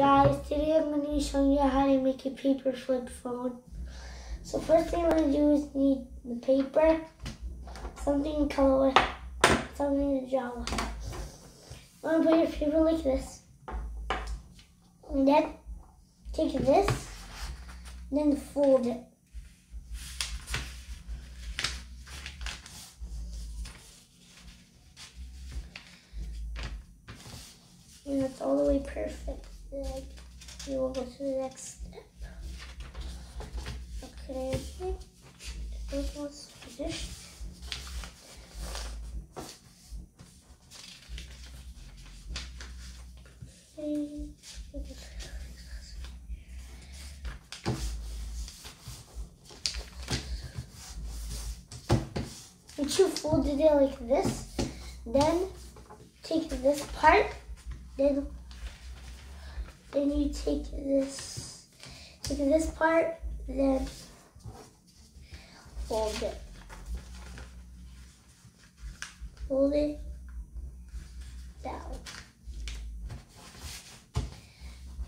guys, today I'm going to be showing you how to make a paper flip phone. So first thing I'm going to do is need the paper, something to color with, something to draw with. I'm going to put your paper like this. And then take this, and then fold it. And it's all the way perfect. Then we will go to the next step. Okay, this was finished. Once you folded it like this, then take this part then then you take this take this part then fold it. Fold it down.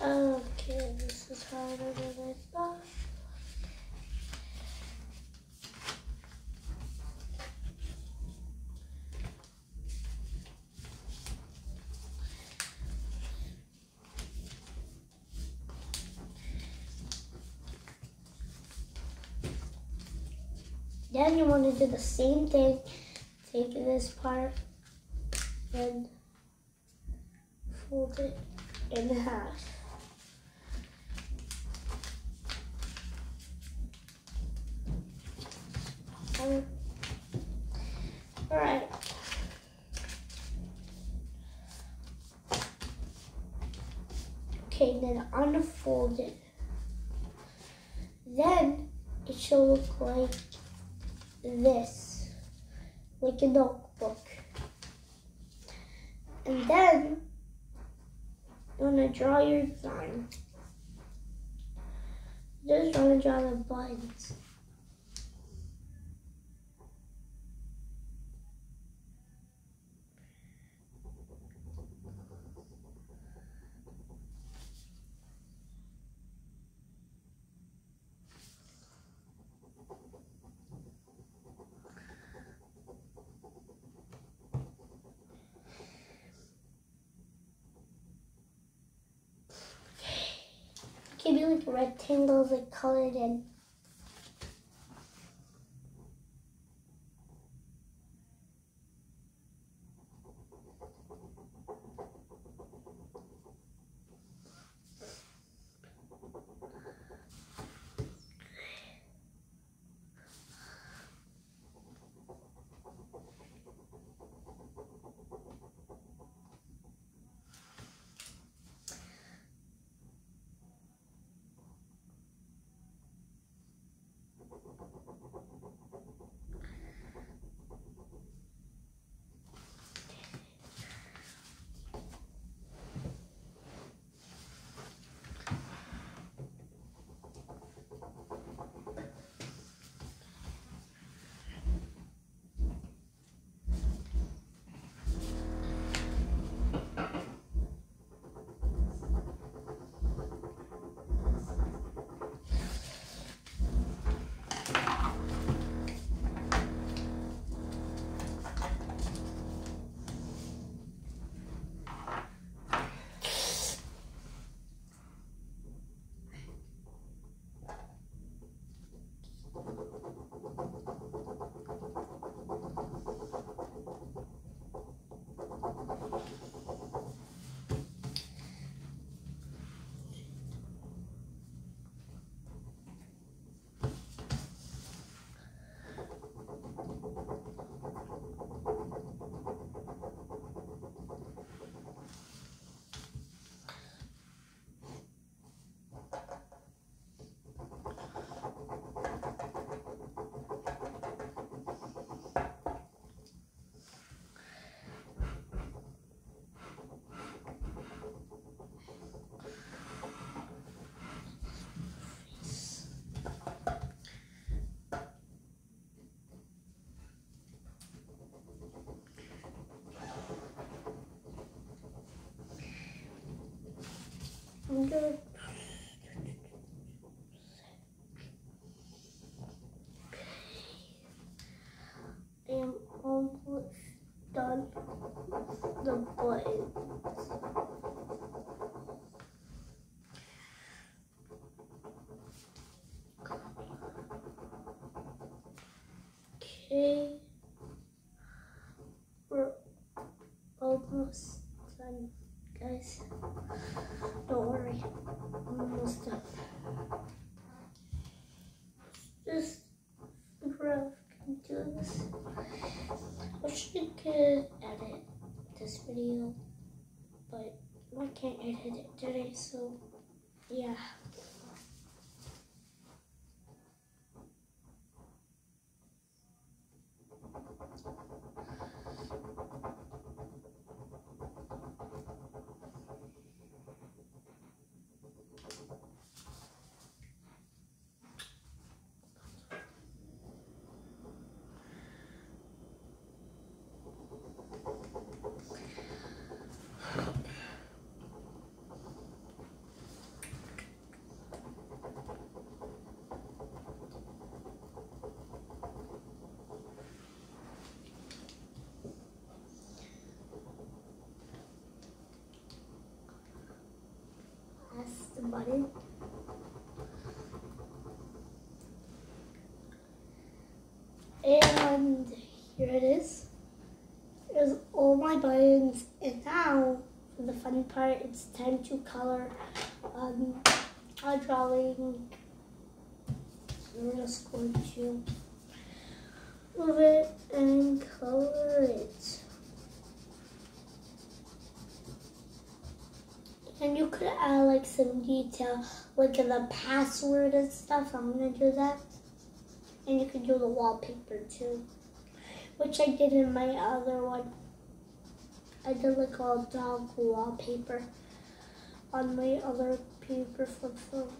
Okay this is harder than I do Then you want to do the same thing. Take this part and fold it in half. Um, all right. Okay, then unfold it. Then it should look like this, like a notebook. And then you want to draw your design. Just want to draw the buttons. Be like rectangles like colored in. I'm gonna I am almost done the buttons. Okay. We're almost done, guys. So yeah. Button. And here it is. There's all my buttons. And now, for the fun part, it's time to color um, a drawing. I'm just going to move it and color it. And you could add like some detail, like the password and stuff. I'm gonna do that. And you could do the wallpaper too, which I did in my other one. I did like a dog wallpaper on my other paper flip phone.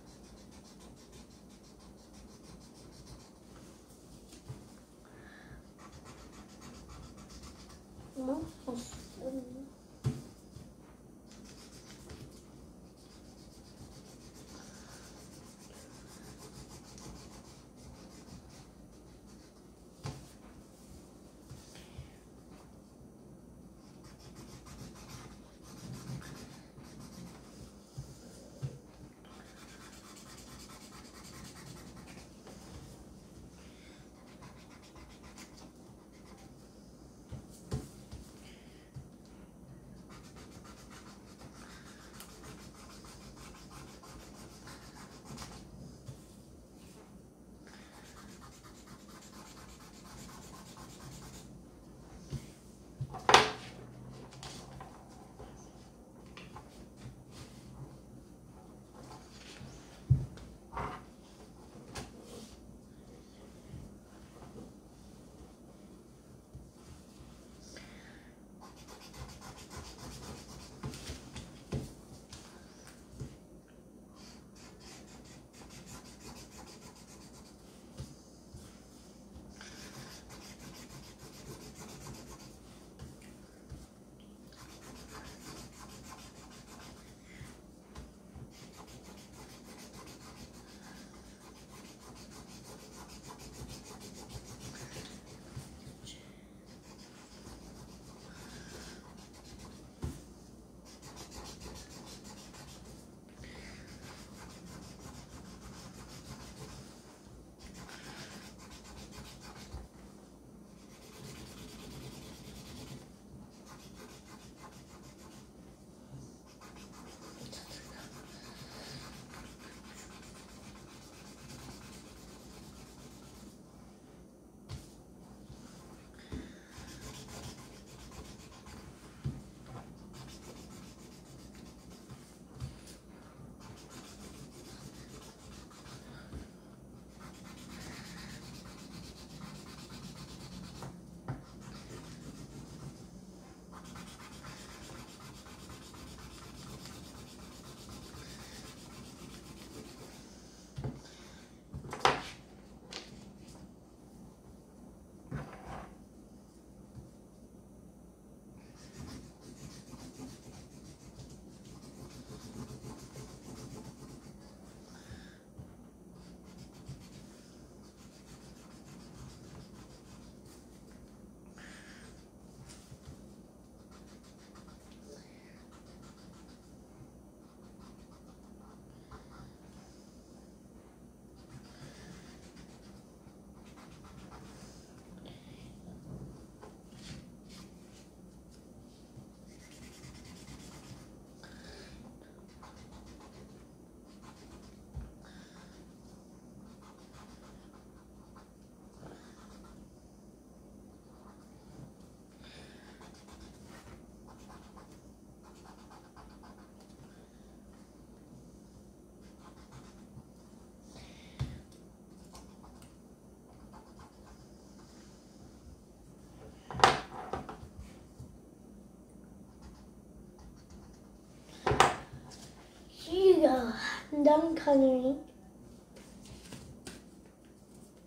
Done coloring.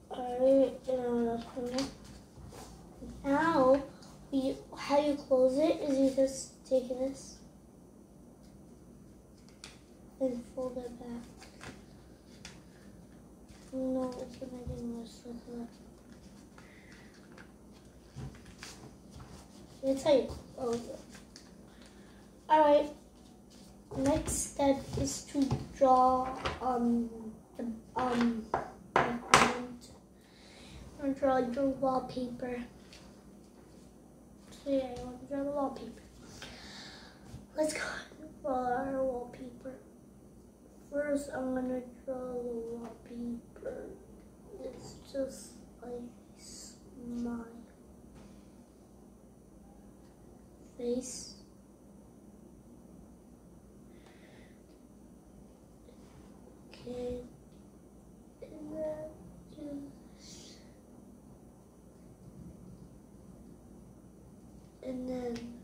Alright, now we how you close it is you just take this and fold it back. No, open it in this with it. That's how you close it. Alright. Next step is to draw um the um I'm gonna draw your wallpaper. So yeah, I want to draw the wallpaper. Let's go draw our wallpaper. First, I'm gonna draw the wallpaper. It's just like my face. Okay. And then just and then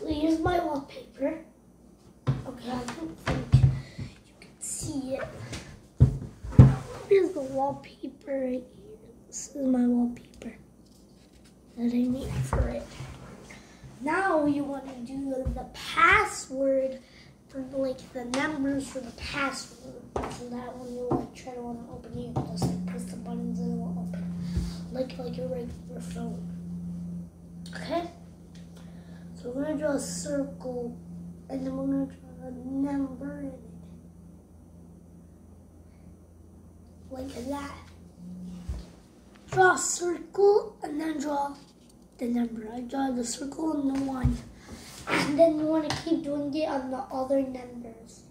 So here's my wallpaper. Okay, I don't think you can see it. Here's the wallpaper right here. This is my wallpaper that I made for it. Now you want to do the password for like the numbers for the password. So that when you like try to want to open it, you just like press the buttons and it will open. Like like your regular phone. Okay? So we're gonna draw a circle and then we're gonna draw a number in it. Like that. Draw a circle and then draw the number. I draw the circle and the one. And then you wanna keep doing it on the other numbers.